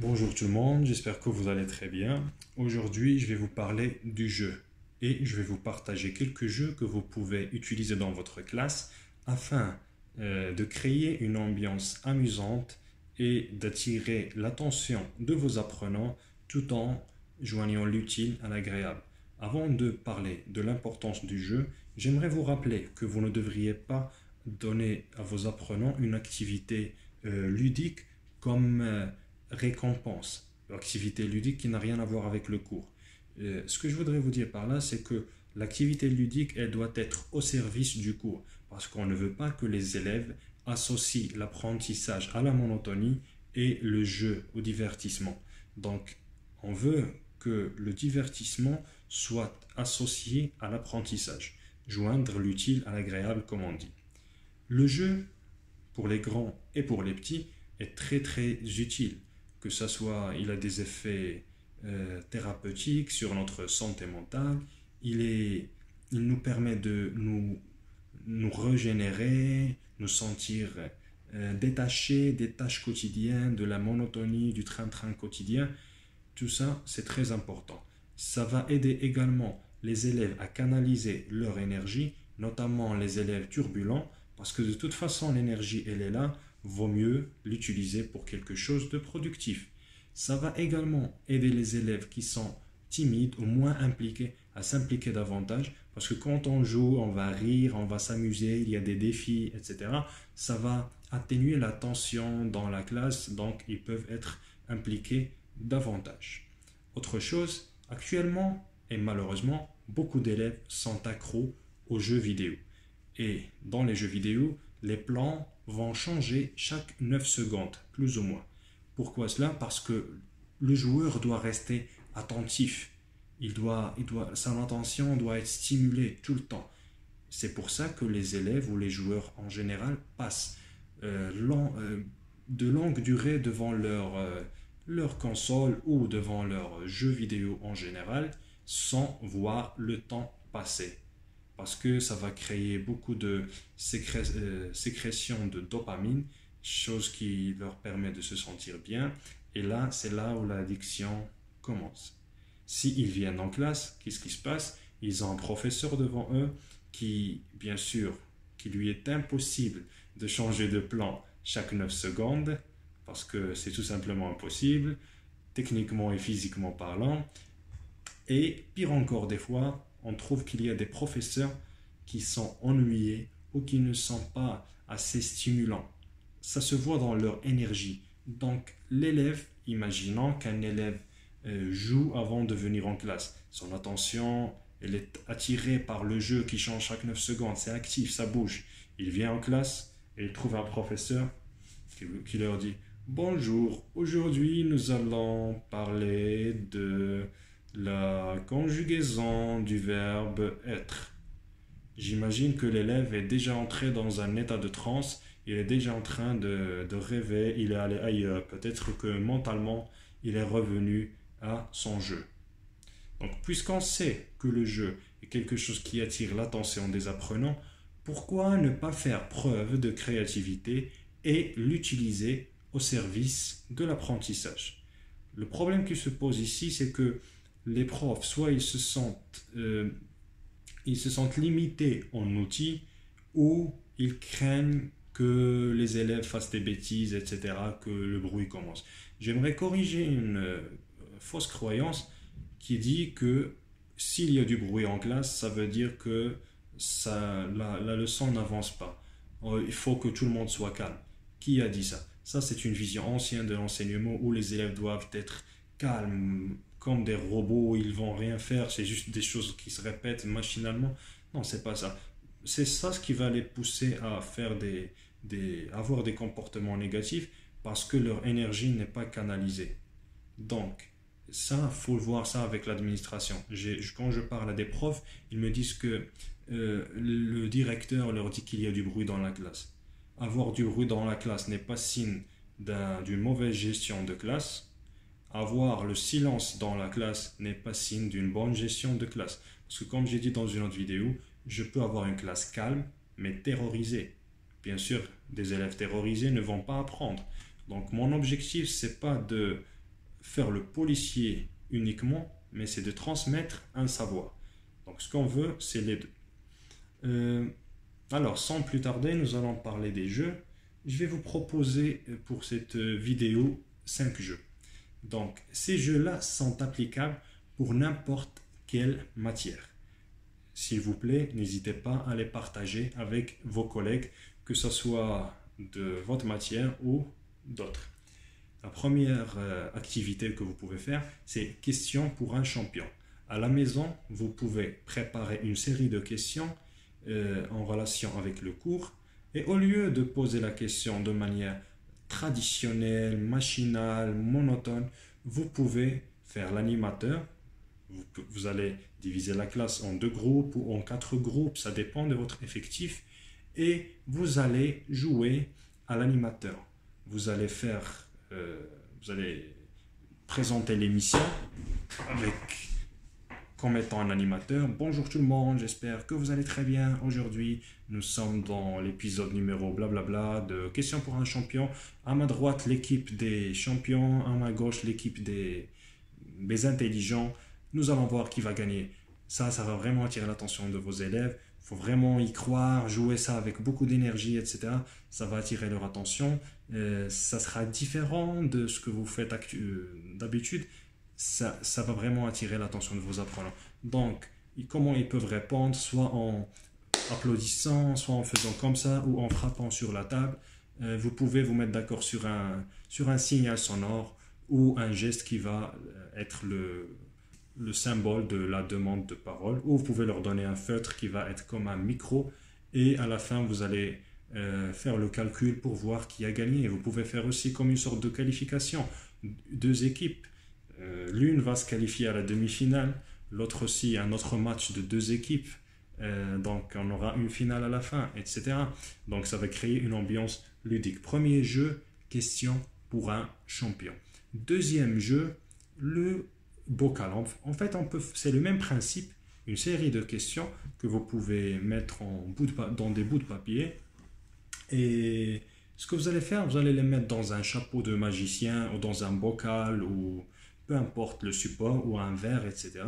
Bonjour tout le monde, j'espère que vous allez très bien. Aujourd'hui, je vais vous parler du jeu et je vais vous partager quelques jeux que vous pouvez utiliser dans votre classe afin euh, de créer une ambiance amusante et d'attirer l'attention de vos apprenants tout en joignant l'utile à l'agréable. Avant de parler de l'importance du jeu, j'aimerais vous rappeler que vous ne devriez pas donner à vos apprenants une activité euh, ludique comme euh, récompense, activité ludique qui n'a rien à voir avec le cours. Euh, ce que je voudrais vous dire par là, c'est que l'activité ludique, elle doit être au service du cours, parce qu'on ne veut pas que les élèves associent l'apprentissage à la monotonie et le jeu au divertissement. Donc, on veut que le divertissement soit associé à l'apprentissage, joindre l'utile à l'agréable, comme on dit. Le jeu, pour les grands et pour les petits, est très très utile. Que ce soit, il a des effets euh, thérapeutiques sur notre santé mentale, il, est, il nous permet de nous, nous régénérer, nous sentir euh, détachés des tâches quotidiennes, de la monotonie, du train-train quotidien. Tout ça, c'est très important. Ça va aider également les élèves à canaliser leur énergie, notamment les élèves turbulents, parce que de toute façon, l'énergie, elle est là, vaut mieux l'utiliser pour quelque chose de productif. Ça va également aider les élèves qui sont timides ou moins impliqués à s'impliquer davantage, parce que quand on joue, on va rire, on va s'amuser, il y a des défis, etc. Ça va atténuer la tension dans la classe, donc ils peuvent être impliqués davantage. Autre chose, actuellement et malheureusement, beaucoup d'élèves sont accros aux jeux vidéo. Et dans les jeux vidéo, les plans vont changer chaque 9 secondes, plus ou moins. Pourquoi cela? Parce que le joueur doit rester attentif. Il doit, il doit, son attention doit être stimulée tout le temps. C'est pour ça que les élèves ou les joueurs en général passent euh, euh, de longues durées devant leur, euh, leur console ou devant leur jeu vidéo en général sans voir le temps passer parce que ça va créer beaucoup de euh, sécrétion de dopamine, chose qui leur permet de se sentir bien. Et là, c'est là où l'addiction commence. S'ils viennent en classe, qu'est-ce qui se passe? Ils ont un professeur devant eux qui, bien sûr, qui lui est impossible de changer de plan chaque 9 secondes, parce que c'est tout simplement impossible, techniquement et physiquement parlant. Et pire encore des fois, on trouve qu'il y a des professeurs qui sont ennuyés ou qui ne sont pas assez stimulants. Ça se voit dans leur énergie. Donc l'élève, imaginons qu'un élève euh, joue avant de venir en classe. Son attention, elle est attirée par le jeu qui change chaque 9 secondes. C'est actif, ça bouge. Il vient en classe et il trouve un professeur qui, qui leur dit Bonjour, aujourd'hui nous allons parler de la conjugaison du verbe être. J'imagine que l'élève est déjà entré dans un état de transe, il est déjà en train de, rêver, il est allé ailleurs. Peut-être que mentalement, il est revenu à son jeu. Donc, puisqu'on sait que le jeu est quelque chose qui attire l'attention des apprenants, pourquoi ne pas faire preuve de créativité et l'utiliser au service de l'apprentissage? Le problème qui se pose ici, c'est que les profs, soit ils se sentent, euh, ils se sentent limités en outils, ou ils craignent que les élèves fassent des bêtises, etc., que le bruit commence. J'aimerais corriger une euh, fausse croyance qui dit que s'il y a du bruit en classe, ça veut dire que ça, la, la leçon n'avance pas. Euh, il faut que tout le monde soit calme. Qui a dit ça? Ça, c'est une vision ancienne de l'enseignement où les élèves doivent être calmes, comme des robots, ils vont rien faire, c'est juste des choses qui se répètent machinalement. Non, c'est pas ça. C'est ça ce qui va les pousser à faire des, des, avoir des comportements négatifs parce que leur énergie n'est pas canalisée. Donc, ça, faut voir ça avec l'administration. Quand je parle à des profs, ils me disent que euh, le directeur leur dit qu'il y a du bruit dans la classe. Avoir du bruit dans la classe n'est pas signe d'une mauvaise gestion de classe, avoir le silence dans la classe n'est pas signe d'une bonne gestion de classe. Parce que comme j'ai dit dans une autre vidéo, je peux avoir une classe calme, mais terrorisée. Bien sûr, des élèves terrorisés ne vont pas apprendre. Donc mon objectif, c'est pas de faire le policier uniquement, mais c'est de transmettre un savoir. Donc ce qu'on veut, c'est les deux. Euh, alors, sans plus tarder, nous allons parler des jeux. Je vais vous proposer pour cette vidéo 5 jeux. Donc, ces jeux-là sont applicables pour n'importe quelle matière. S'il vous plaît, n'hésitez pas à les partager avec vos collègues, que ce soit de votre matière ou d'autres. La première euh, activité que vous pouvez faire, c'est question pour un champion. À la maison, vous pouvez préparer une série de questions euh, en relation avec le cours et au lieu de poser la question de manière traditionnelle, machinale, monotone, vous pouvez faire l'animateur. Vous, allez diviser la classe en deux groupes ou en quatre groupes, ça dépend de votre effectif. Et vous allez jouer à l'animateur. Vous allez faire, euh, vous allez présenter l'émission avec comme étant un animateur. Bonjour tout le monde, j'espère que vous allez très bien. Aujourd'hui, nous sommes dans l'épisode numéro blablabla de Questions pour un champion. À ma droite, l'équipe des champions. À ma gauche, l'équipe des, des intelligents. Nous allons voir qui va gagner. Ça, ça va vraiment attirer l'attention de vos élèves. Il faut vraiment y croire, jouer ça avec beaucoup d'énergie, etc. Ça va attirer leur attention. Euh, ça sera différent de ce que vous faites euh, d'habitude ça, va vraiment attirer l'attention de vos apprenants. Donc, comment ils peuvent répondre, soit en applaudissant, soit en faisant comme ça, ou en frappant sur la table. Euh, vous pouvez vous mettre d'accord sur un, sur un signal sonore ou un geste qui va euh, être le, le symbole de la demande de parole, ou vous pouvez leur donner un feutre qui va être comme un micro, et à la fin, vous allez euh, faire le calcul pour voir qui a gagné. Vous pouvez faire aussi comme une sorte de qualification. Deux équipes euh, l'une va se qualifier à la demi-finale, l'autre aussi un autre match de deux équipes. Euh, donc on aura une finale à la fin, etc. Donc ça va créer une ambiance ludique. Premier jeu, question pour un champion. Deuxième jeu, le bocal. En fait, on peut, c'est le même principe, une série de questions que vous pouvez mettre en dans des bouts de papier. Et ce que vous allez faire, vous allez les mettre dans un chapeau de magicien ou dans un bocal ou peu importe le support ou un verre, etc.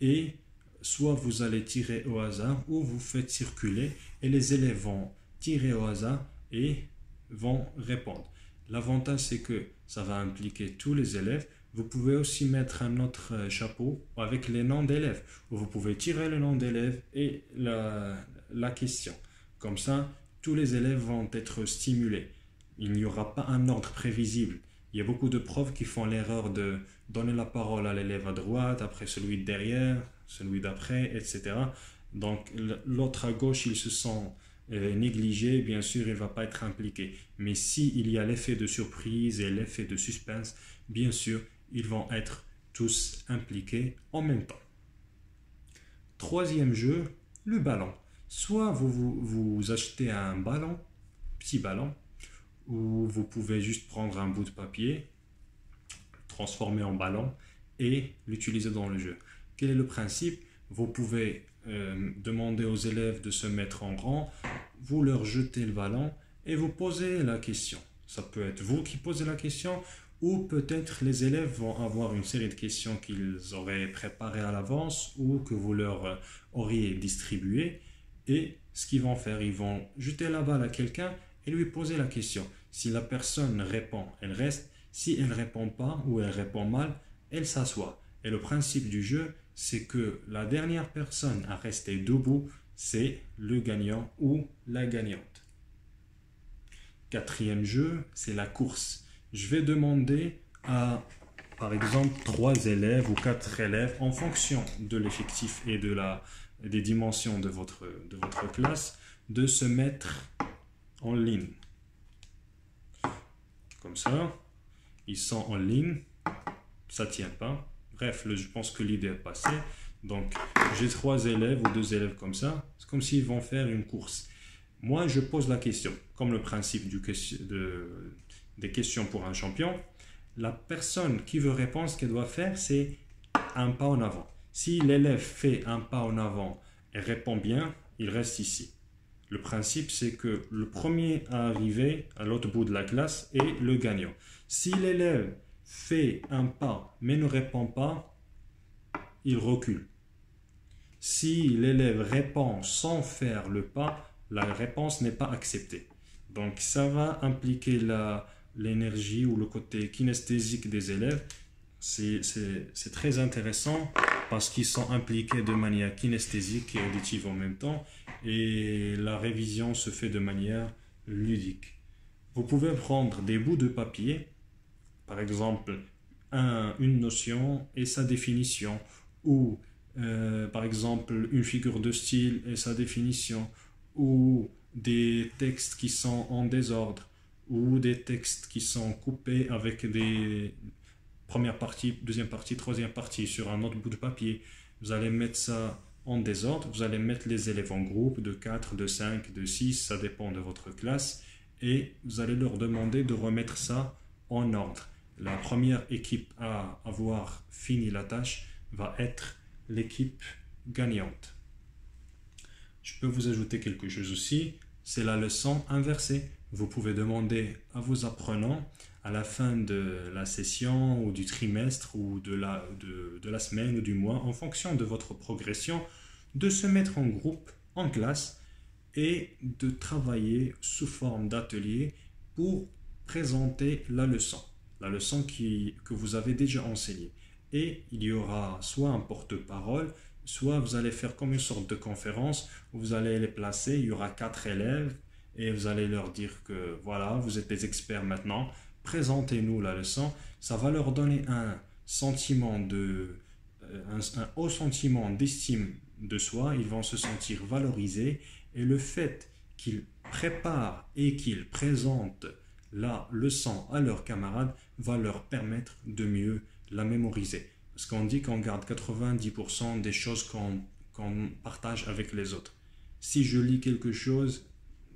Et soit vous allez tirer au hasard ou vous faites circuler et les élèves vont tirer au hasard et vont répondre. L'avantage, c'est que ça va impliquer tous les élèves. Vous pouvez aussi mettre un autre euh, chapeau avec les noms d'élèves. Vous pouvez tirer le nom d'élève et la question. Comme ça, tous les élèves vont être stimulés. Il n'y aura pas un ordre prévisible. Il y a beaucoup de profs qui font l'erreur de donner la parole à l'élève à droite, après celui de derrière, celui d'après, etc. Donc l'autre à gauche, il se sent euh, négligé, bien sûr, il ne va pas être impliqué. Mais s'il y a l'effet de surprise et l'effet de suspense, bien sûr, ils vont être tous impliqués en même temps. Troisième jeu, le ballon. Soit vous, vous achetez un ballon, petit ballon, ou vous pouvez juste prendre un bout de papier, transformer en ballon et l'utiliser dans le jeu. Quel est le principe? Vous pouvez euh, demander aux élèves de se mettre en rang, vous leur jetez le ballon et vous posez la question. Ça peut être vous qui posez la question ou peut-être les élèves vont avoir une série de questions qu'ils auraient préparées à l'avance ou que vous leur euh, auriez distribuées. Et ce qu'ils vont faire, ils vont jeter la balle à quelqu'un et lui poser la question. Si la personne répond, elle reste. Si elle répond pas ou elle répond mal, elle s'assoit. Et le principe du jeu, c'est que la dernière personne à rester debout, c'est le gagnant ou la gagnante. Quatrième jeu, c'est la course. Je vais demander à, par exemple, trois élèves ou quatre élèves, en fonction de l'effectif et de la, des dimensions votre, de votre classe, de se mettre en ligne. Comme ça, ils sont en ligne, ça tient pas. Bref, je pense que l'idée est passée. Donc, j'ai trois élèves ou deux élèves comme ça. C'est comme s'ils vont faire une course. Moi, je pose la question, comme le principe des questions pour un champion. La personne qui veut répondre, ce qu'elle doit faire, c'est un pas en avant. Si l'élève fait un pas en avant et répond bien, il reste ici. Le principe, c'est que le premier à arriver à l'autre bout de la classe est le gagnant. Si l'élève fait un pas mais ne répond pas, il recule. Si l'élève répond sans faire le pas, la réponse n'est pas acceptée. Donc ça va impliquer l'énergie ou le côté kinesthésique des élèves. C'est très intéressant parce qu'ils sont impliqués de manière kinesthésique et auditive en même temps et la révision se fait de manière ludique. Vous pouvez prendre des bouts de papier, par exemple une notion et sa définition, ou euh, par exemple une figure de style et sa définition, ou des textes qui sont en désordre, ou des textes qui sont coupés avec des première partie, deuxième partie, troisième partie sur un autre bout de papier. Vous allez mettre ça en désordre, vous allez mettre les élèves en groupe de 4, de 5, de 6, ça dépend de votre classe, et vous allez leur demander de remettre ça en ordre. La première équipe à avoir fini la tâche va être l'équipe gagnante. Je peux vous ajouter quelque chose aussi, c'est la leçon inversée. Vous pouvez demander à vos apprenants à la fin de la session ou du trimestre ou de la, de, de la semaine ou du mois, en fonction de votre progression, de se mettre en groupe, en classe, et de travailler sous forme d'atelier pour présenter la leçon, la leçon qui, que vous avez déjà enseignée. Et il y aura soit un porte-parole, soit vous allez faire comme une sorte de conférence. Où vous allez les placer, il y aura quatre élèves et vous allez leur dire que voilà, vous êtes des experts maintenant, présentez-nous la leçon. Ça va leur donner un sentiment de, euh, un haut sentiment d'estime de soi, ils vont se sentir valorisés et le fait qu'ils préparent et qu'ils présentent la leçon à leurs camarades va leur permettre de mieux la mémoriser. Parce qu'on dit qu'on garde 90% des choses qu'on partage avec les autres. Si je lis quelque chose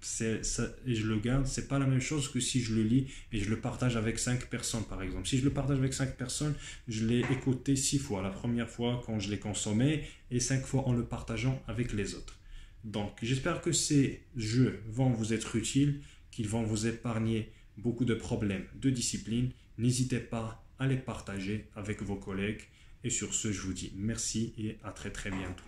c'est, et je le garde, c'est pas la même chose que si je le lis et je le partage avec cinq personnes, par exemple. Si je le partage avec cinq personnes, je l'ai écouté six fois. La première fois quand je l'ai consommé et cinq fois en le partageant avec les autres. Donc, j'espère que ces jeux vont vous être utiles, qu'ils vont vous épargner beaucoup de problèmes de discipline. N'hésitez pas à les partager avec vos collègues. Et sur ce, je vous dis merci et à très très bientôt.